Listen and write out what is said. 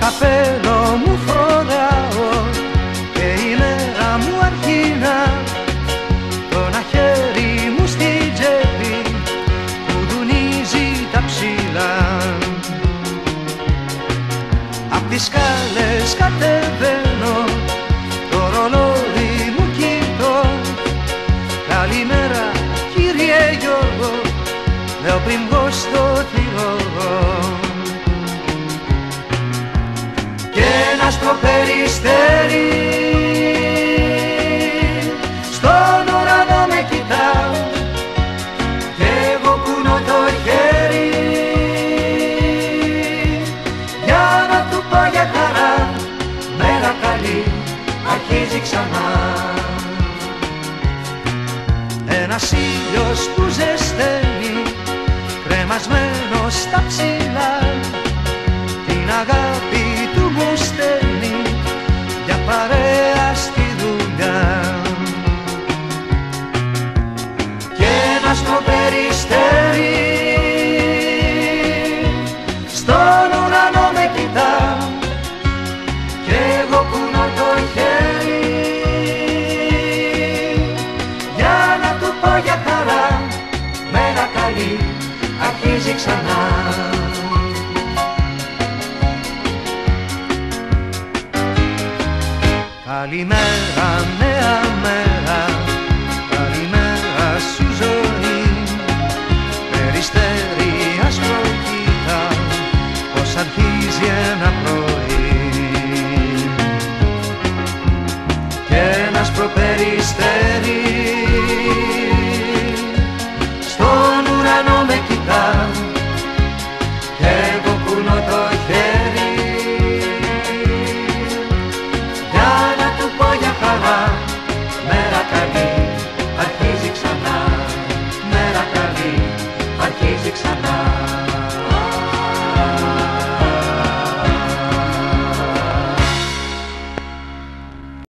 καπέλο μου φοράω και η μέρα μου αρχίνα. Το ένα χέρι μου στη τσέπη που δουνίζει τα ψηλά. Απ' τις σκάλες κατεβαίνω το ρολόι μου κοιτώ. Καλημέρα κύριε Γιώργο λέω πριν πω στο και ένα προπεριστέρι στον ουρανό με κοιτά και εγώ κουνώ το χέρι. Για να του πω για χαρά μέρα καλή αρχίζει ξανά. Ένας ήλιος που ζεσταίνει και εγώ κουνώ το χέρι για να του πω για χαρά μέρα καλή αρχίζει ξανά. Καλημέρα νέα μέρα περιστέρι.